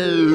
Wow.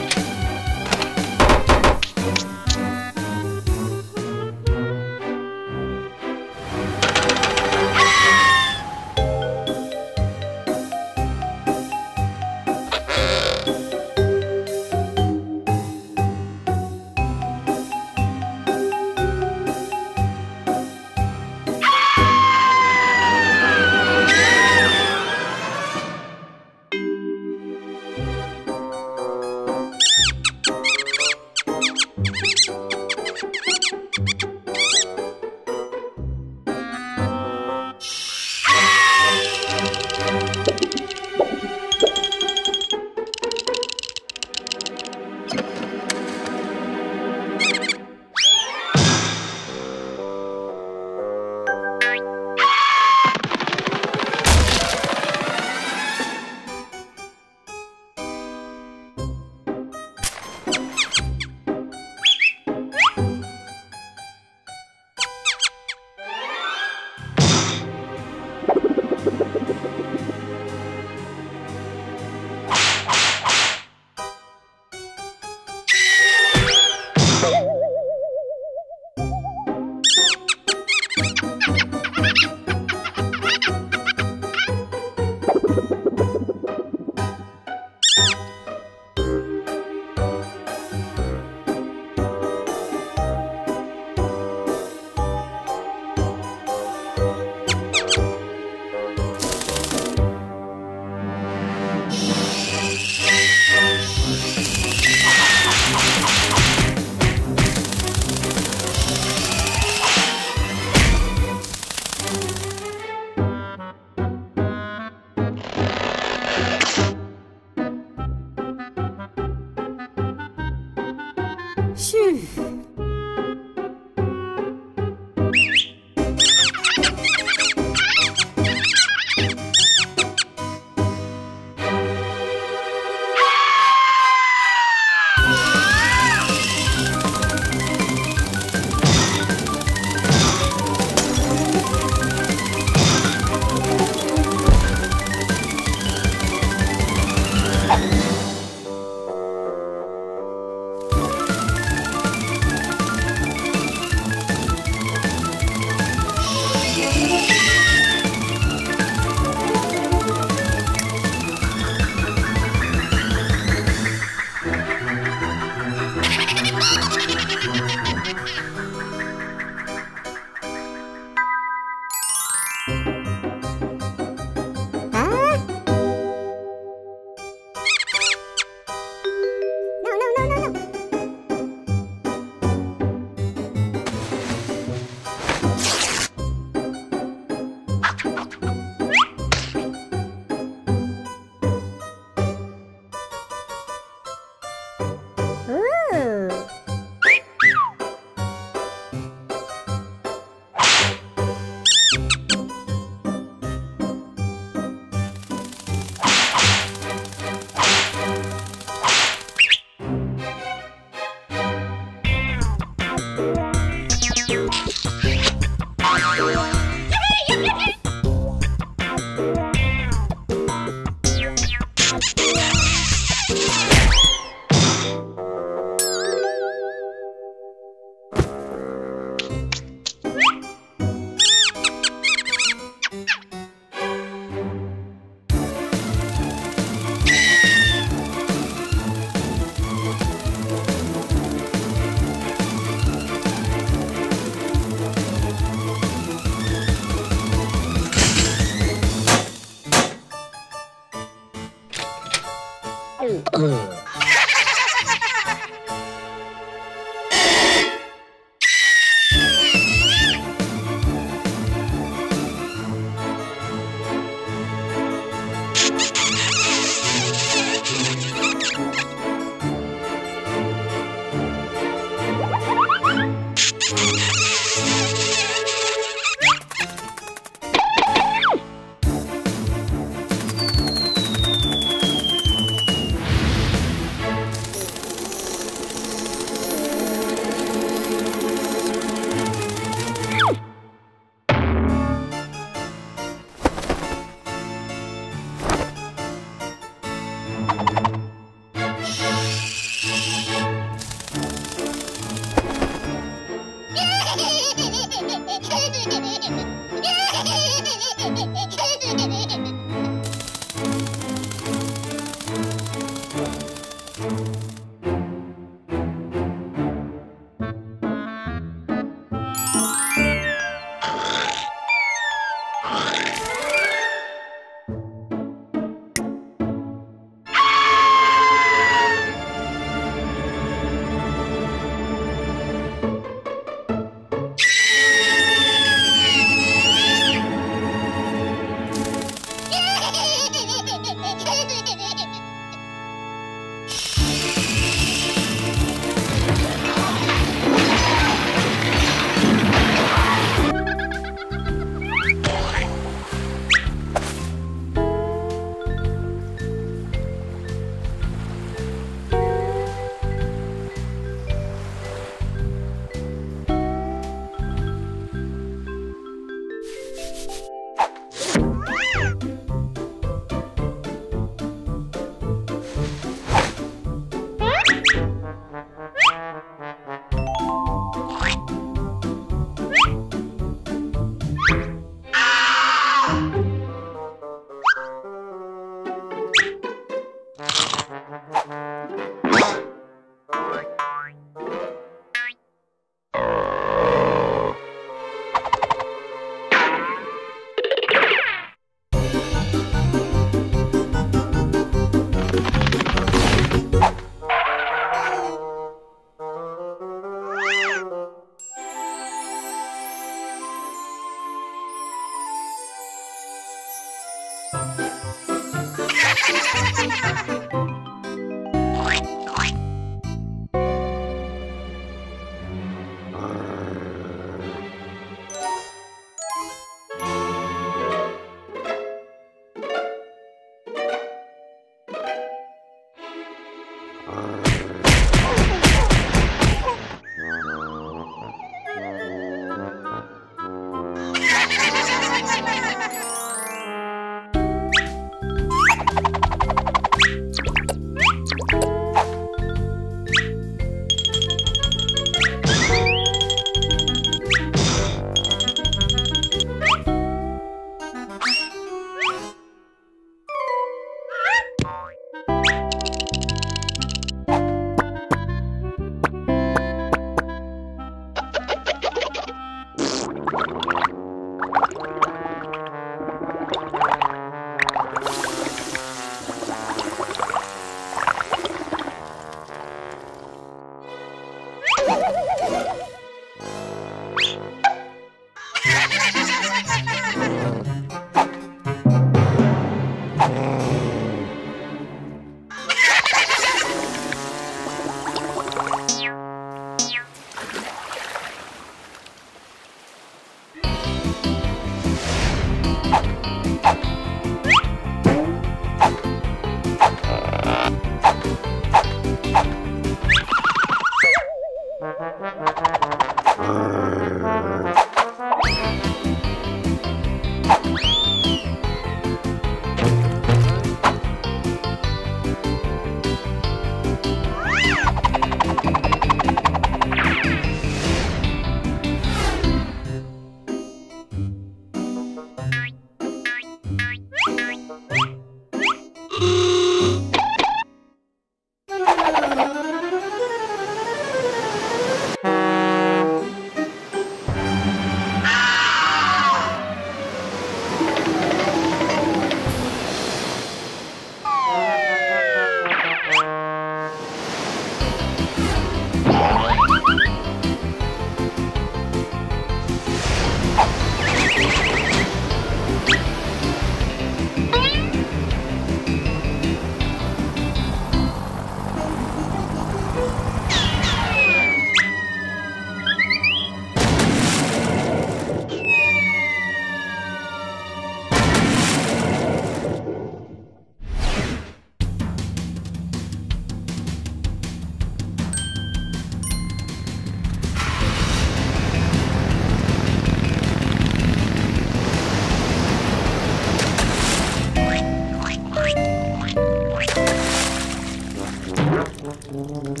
Mm-hmm.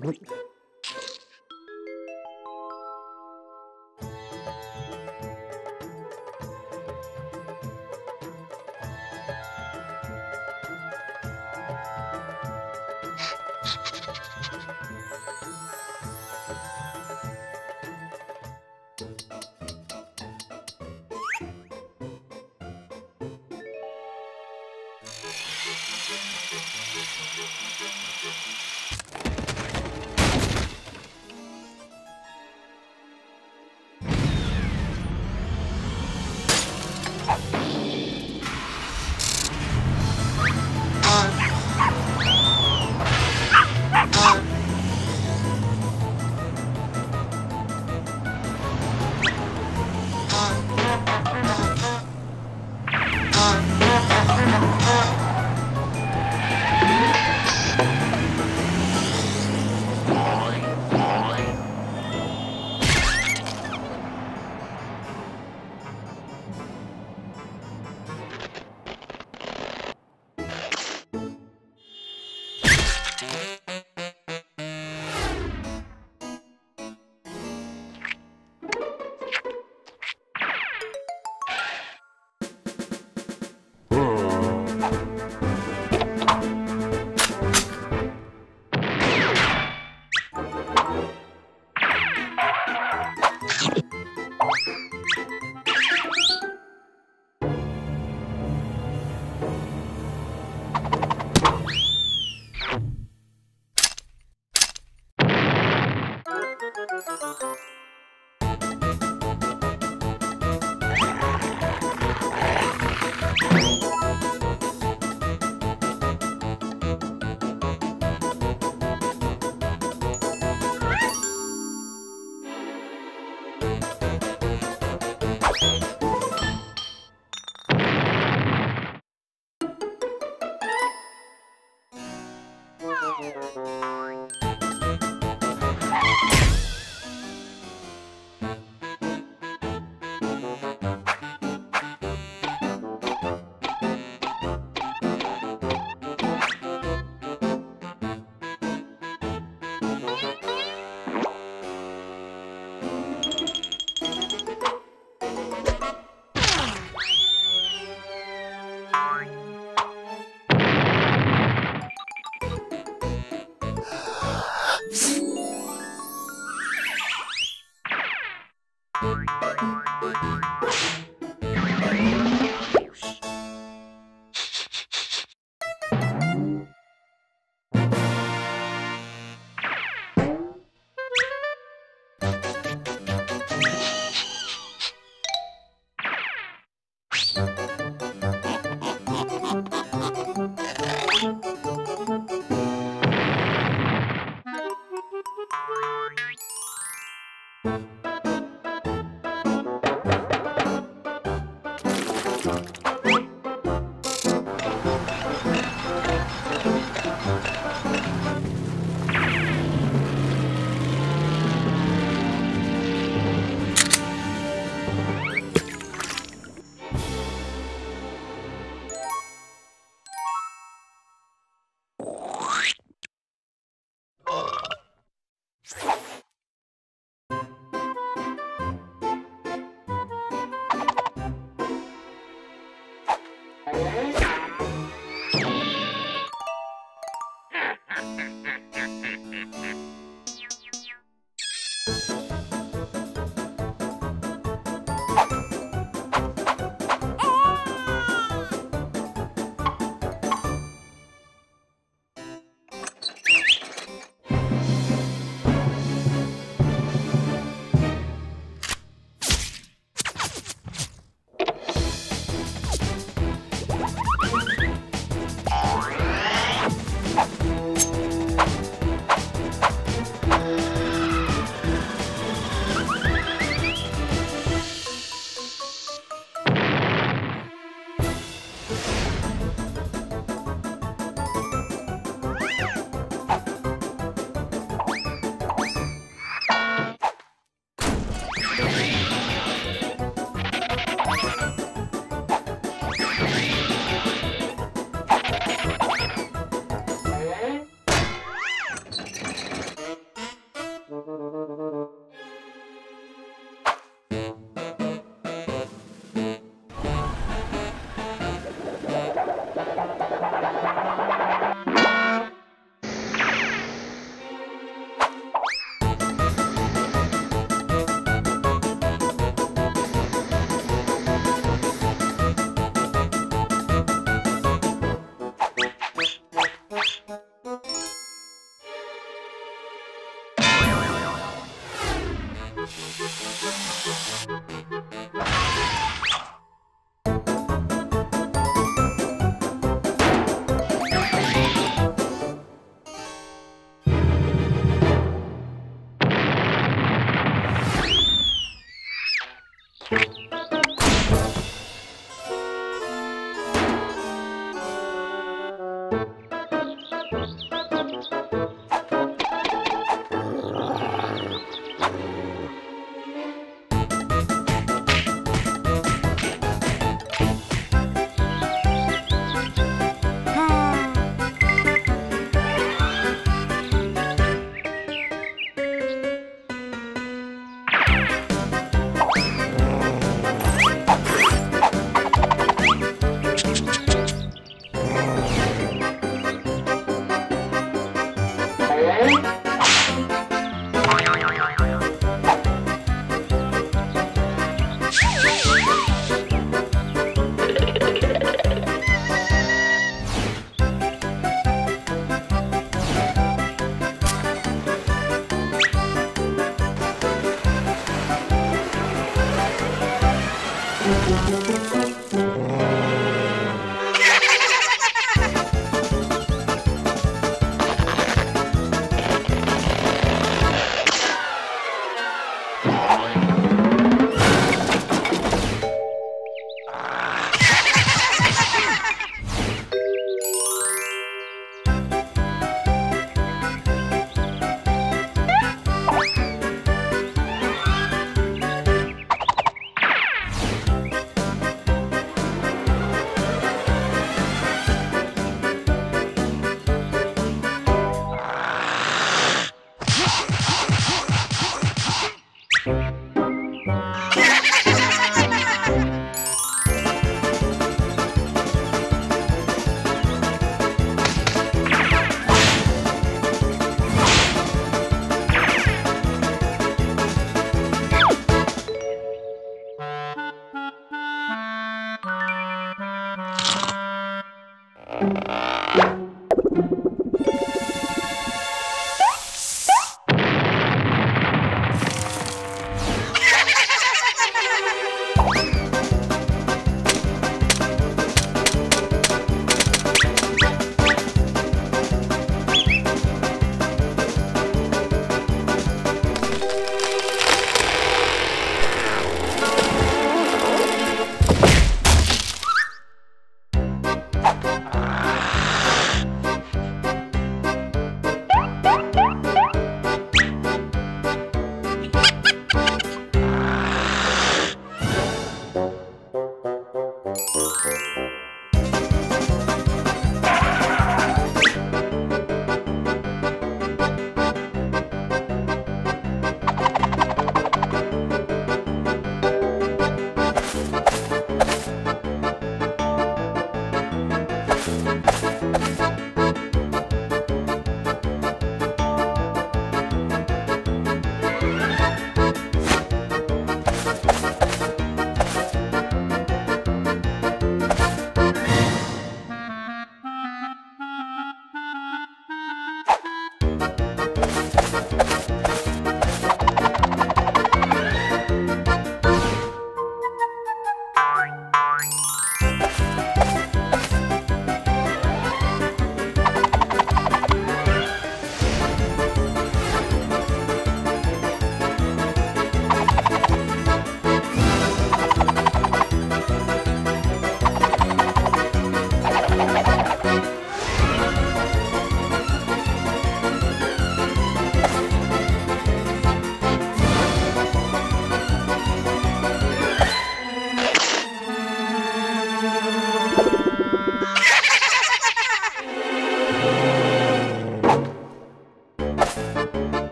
What?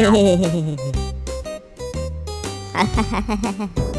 Ha ha ha ha ha.